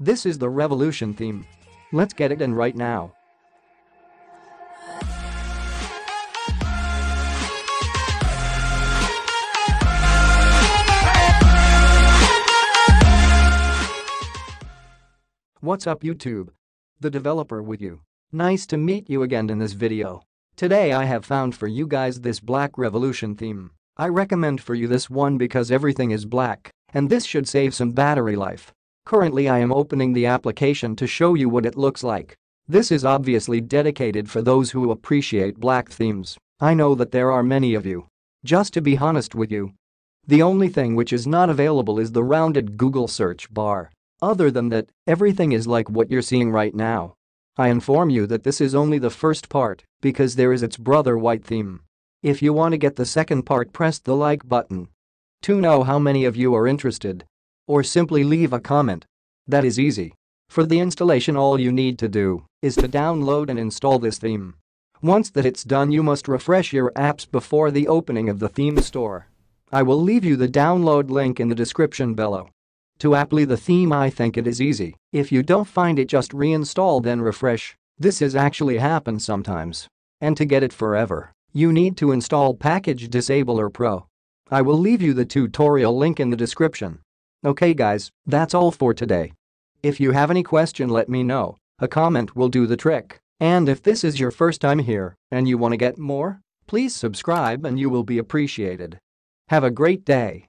This is the Revolution theme. Let's get it in right now. What's up YouTube? The developer with you. Nice to meet you again in this video. Today I have found for you guys this Black Revolution theme. I recommend for you this one because everything is black, and this should save some battery life. Currently I am opening the application to show you what it looks like. This is obviously dedicated for those who appreciate black themes. I know that there are many of you. Just to be honest with you. The only thing which is not available is the rounded Google search bar. Other than that, everything is like what you're seeing right now. I inform you that this is only the first part because there is its brother white theme. If you want to get the second part press the like button. To know how many of you are interested. Or simply leave a comment. That is easy. For the installation all you need to do is to download and install this theme. Once that it's done you must refresh your apps before the opening of the theme store. I will leave you the download link in the description below. To apply the theme I think it is easy, if you don't find it just reinstall then refresh, this has actually happened sometimes. And to get it forever, you need to install Package Disabler Pro. I will leave you the tutorial link in the description. Okay guys, that's all for today. If you have any question let me know, a comment will do the trick. And if this is your first time here and you want to get more, please subscribe and you will be appreciated. Have a great day.